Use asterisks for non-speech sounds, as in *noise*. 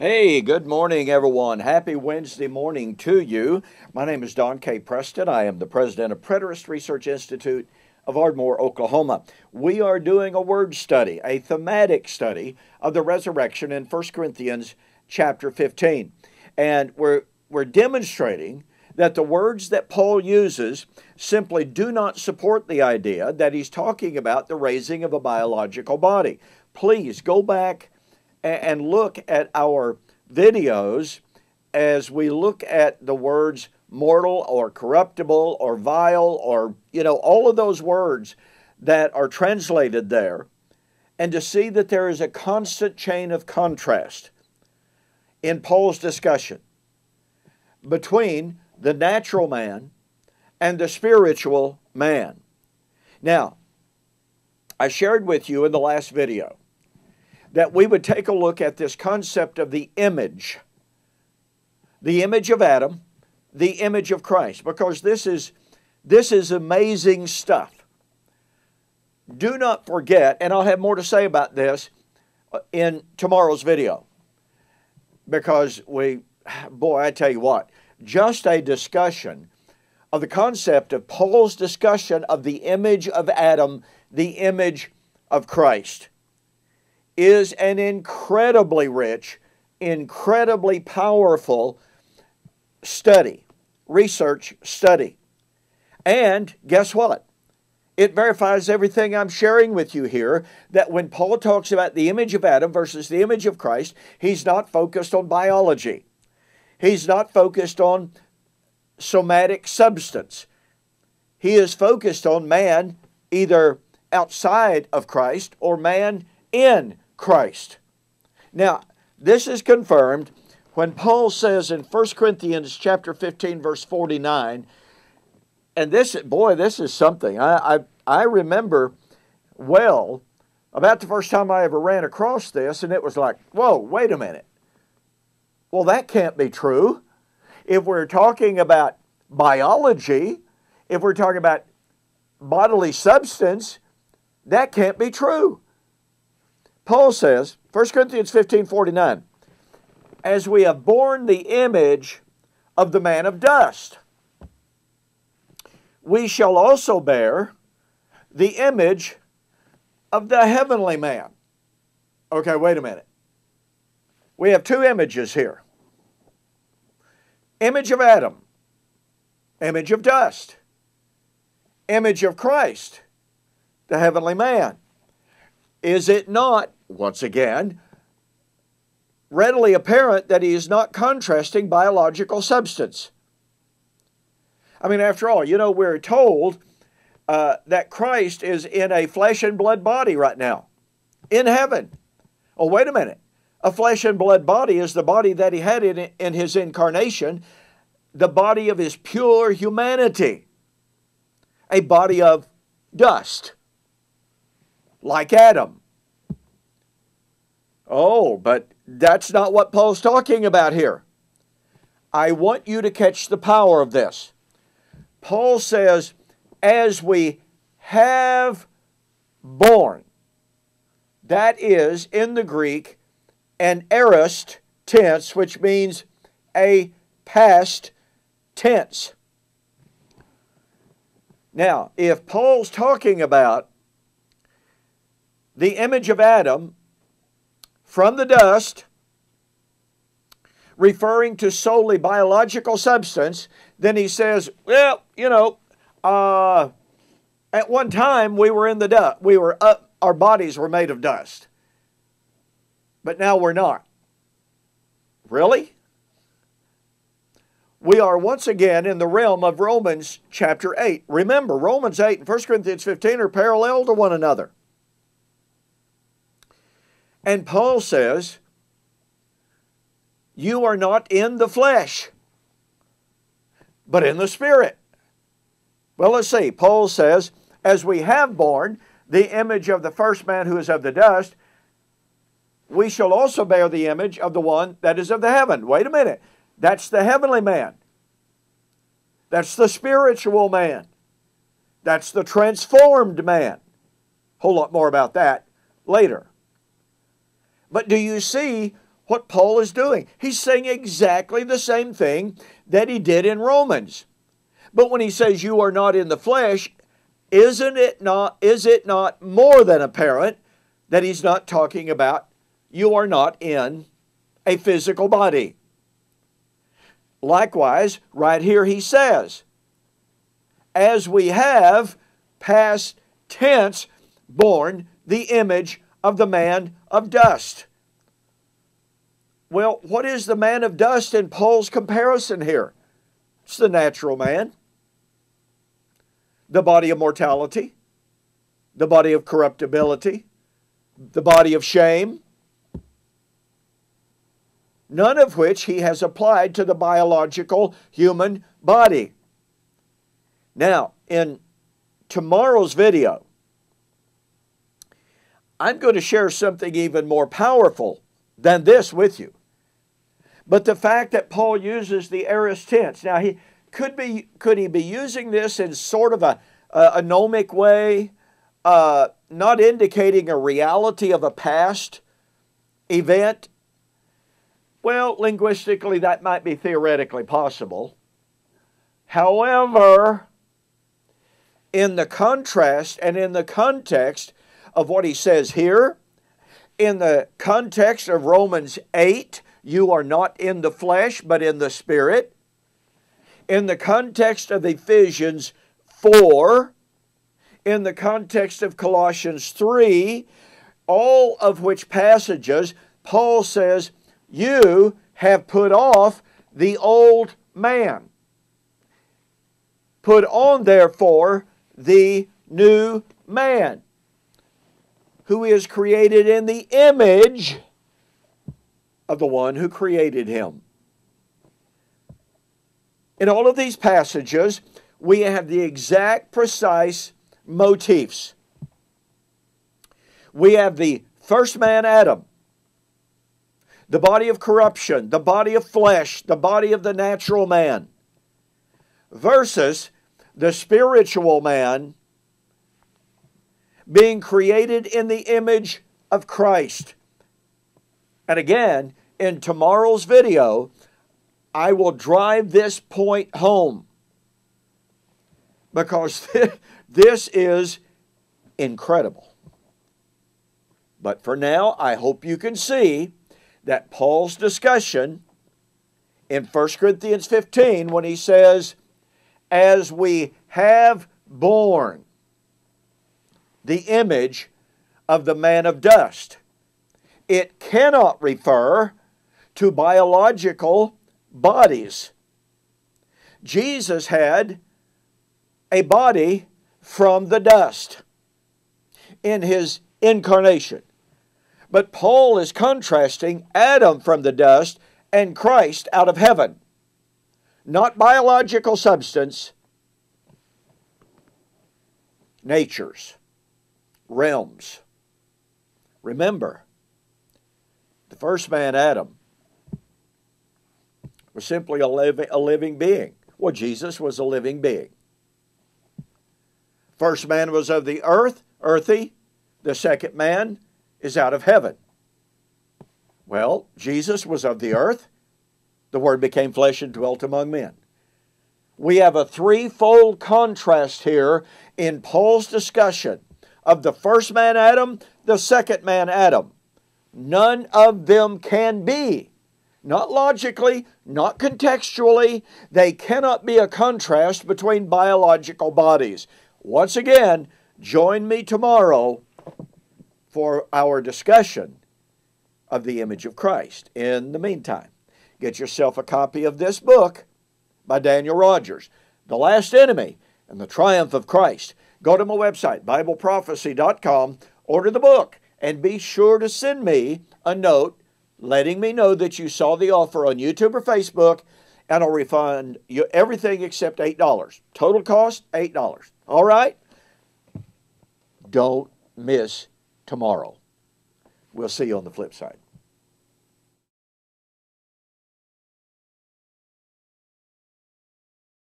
Hey, good morning, everyone. Happy Wednesday morning to you. My name is Don K. Preston. I am the president of Preterist Research Institute of Ardmore, Oklahoma. We are doing a word study, a thematic study of the resurrection in 1 Corinthians chapter 15. And we're, we're demonstrating that the words that Paul uses simply do not support the idea that he's talking about the raising of a biological body. Please go back and look at our videos as we look at the words mortal or corruptible or vile or, you know, all of those words that are translated there, and to see that there is a constant chain of contrast in Paul's discussion between the natural man and the spiritual man. Now, I shared with you in the last video that we would take a look at this concept of the image, the image of Adam, the image of Christ, because this is, this is amazing stuff. Do not forget, and I'll have more to say about this uh, in tomorrow's video, because we, boy, I tell you what, just a discussion of the concept of Paul's discussion of the image of Adam, the image of Christ is an incredibly rich, incredibly powerful study, research study. And guess what? It verifies everything I'm sharing with you here that when Paul talks about the image of Adam versus the image of Christ, he's not focused on biology. He's not focused on somatic substance. He is focused on man either outside of Christ or man in Christ. Now, this is confirmed when Paul says in 1 Corinthians chapter 15 verse 49 and this boy this is something. I, I, I remember well about the first time I ever ran across this and it was like whoa wait a minute. Well that can't be true. If we're talking about biology if we're talking about bodily substance that can't be true Paul says, 1 Corinthians 15 49, as we have borne the image of the man of dust, we shall also bear the image of the heavenly man. Okay, wait a minute. We have two images here image of Adam, image of dust, image of Christ, the heavenly man. Is it not once again, readily apparent that he is not contrasting biological substance. I mean, after all, you know, we're told uh, that Christ is in a flesh and blood body right now, in heaven. Oh, wait a minute. A flesh and blood body is the body that he had in, in his incarnation, the body of his pure humanity, a body of dust, like Adam. Oh, but that's not what Paul's talking about here. I want you to catch the power of this. Paul says, as we have born, that is in the Greek an aorist tense, which means a past tense. Now, if Paul's talking about the image of Adam from the dust, referring to solely biological substance, then he says, well, you know, uh, at one time we were in the dust. We were up, our bodies were made of dust. But now we're not. Really? We are once again in the realm of Romans chapter 8. Remember, Romans 8 and 1 Corinthians 15 are parallel to one another. And Paul says, You are not in the flesh, but in the spirit. Well, let's see. Paul says, As we have borne the image of the first man who is of the dust, we shall also bear the image of the one that is of the heaven. Wait a minute. That's the heavenly man. That's the spiritual man. That's the transformed man. Whole lot more about that later. But do you see what Paul is doing. He's saying exactly the same thing that he did in Romans. But when he says you are not in the flesh, isn't it not is it not more than apparent that he's not talking about you are not in a physical body? Likewise, right here he says, as we have past tense born the image of the man of dust. Well, what is the man of dust in Paul's comparison here? It's the natural man, the body of mortality, the body of corruptibility, the body of shame, none of which he has applied to the biological human body. Now, in tomorrow's video, I'm going to share something even more powerful than this with you. But the fact that Paul uses the aorist tense, now he could be could he be using this in sort of a, a, gnomic way, uh, not indicating a reality of a past event? Well, linguistically, that might be theoretically possible. However, in the contrast and in the context of what he says here, in the context of Romans 8, you are not in the flesh, but in the Spirit. In the context of Ephesians 4, in the context of Colossians 3, all of which passages Paul says, You have put off the old man. Put on, therefore, the new man, who is created in the image of the one who created him. In all of these passages, we have the exact precise motifs. We have the first man, Adam, the body of corruption, the body of flesh, the body of the natural man, versus the spiritual man being created in the image of Christ. And again, in tomorrow's video, I will drive this point home because *laughs* this is incredible. But for now, I hope you can see that Paul's discussion in 1 Corinthians 15, when he says, As we have borne the image of the man of dust, it cannot refer to biological bodies. Jesus had a body from the dust in his incarnation. But Paul is contrasting Adam from the dust and Christ out of heaven. Not biological substance, natures, realms. Remember, the first man, Adam, was simply a living, a living being. Well, Jesus was a living being. First man was of the earth, earthy. The second man is out of heaven. Well, Jesus was of the earth. The Word became flesh and dwelt among men. We have a threefold contrast here in Paul's discussion of the first man Adam, the second man Adam. None of them can be. Not logically, not contextually. They cannot be a contrast between biological bodies. Once again, join me tomorrow for our discussion of the image of Christ. In the meantime, get yourself a copy of this book by Daniel Rogers, The Last Enemy and the Triumph of Christ. Go to my website, BibleProphecy.com, order the book and be sure to send me a note letting me know that you saw the offer on YouTube or Facebook, and I'll refund you everything except $8. Total cost, $8. All right? Don't miss tomorrow. We'll see you on the flip side.